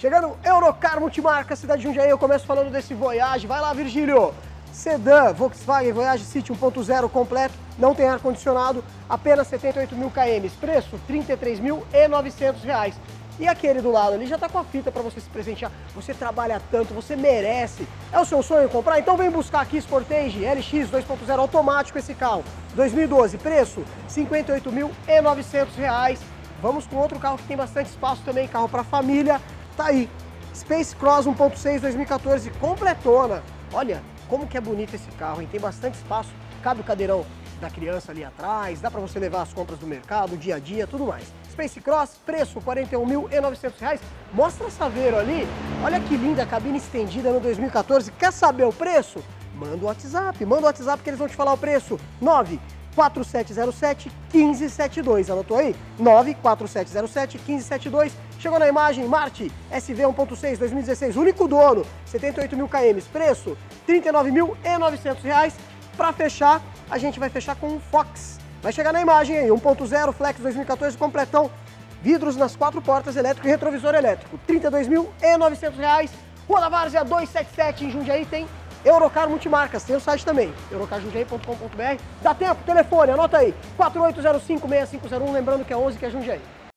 Chegando Eurocar Multimarca, cidade de Jundiaí, eu começo falando desse Voyage. Vai lá, Virgílio! Sedã, Volkswagen Voyage City 1.0 completo, não tem ar-condicionado, apenas 78 mil km, preço R$ 33.900. E aquele do lado ali já está com a fita para você se presentear. Você trabalha tanto, você merece. É o seu sonho comprar? Então vem buscar aqui Sportage LX 2.0 automático esse carro. 2012, preço R$ 58.900. Vamos com outro carro que tem bastante espaço também, carro para família. Tá aí, Space Cross 1.6 2014 completona. Olha como que é bonito esse carro, hein? Tem bastante espaço, cabe o cadeirão da criança ali atrás, dá para você levar as compras do mercado, dia a dia, tudo mais. Space Cross, preço R$ 41.900. Mostra Saveiro ali, olha que linda a cabine estendida no 2014. Quer saber o preço? Manda o WhatsApp, manda o WhatsApp que eles vão te falar o preço. 9 4707 1572. Anotou aí? 94707 1572. Chegou na imagem, Marte SV 1.6 2016, único dono, 78 mil km, preço R$ 39.900. Para fechar, a gente vai fechar com um Fox. Vai chegar na imagem aí, 1.0 Flex 2014 completão, vidros nas quatro portas elétrico e retrovisor elétrico, R$ 32.900. Rua da Várzea 277 em Jundiaí tem Eurocar Multimarcas, tem o site também, eurocarjundiaí.com.br. Dá tempo, telefone, anota aí, 4805-6501, lembrando que é 11 que é Jundiaí.